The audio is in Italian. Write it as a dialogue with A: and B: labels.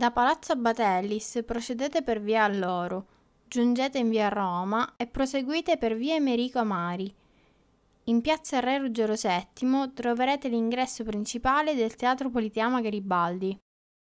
A: Da Palazzo Batellis procedete per via Alloro, giungete in via Roma e proseguite per via Emerico Amari. In piazza Re Ruggero VII troverete l'ingresso principale del Teatro Politeama Garibaldi.